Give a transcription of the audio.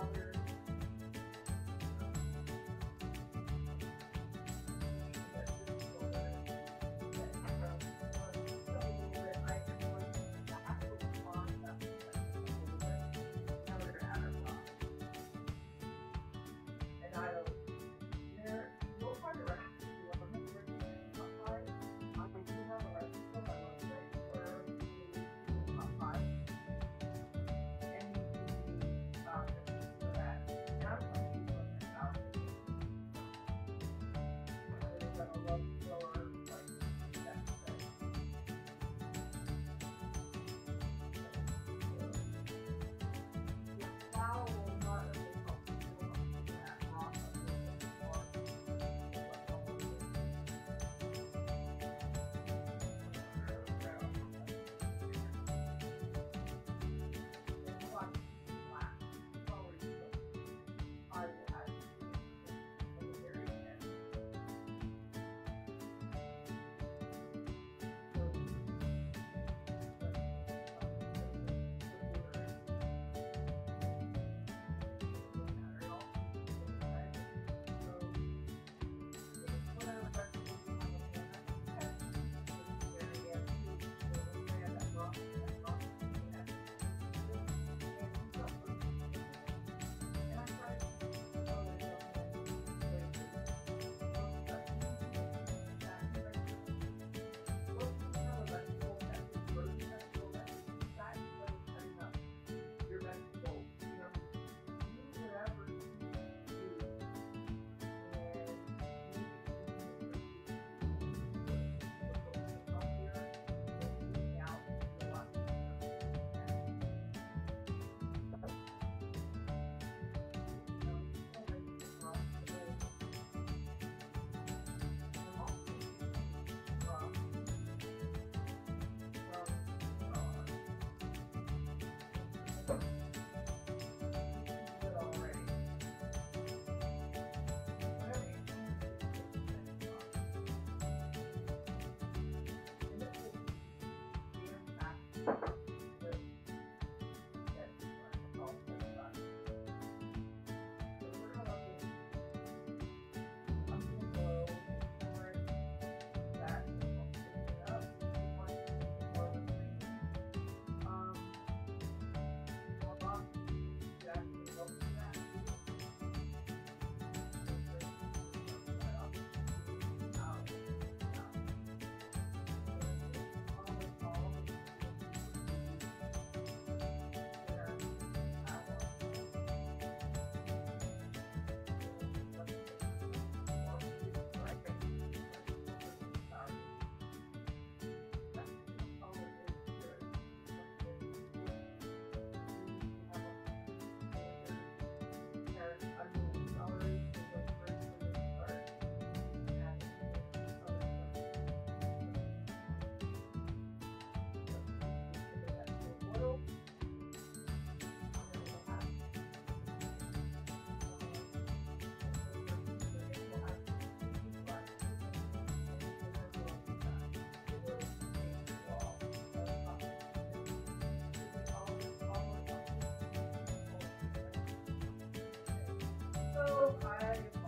longer. Um, also, I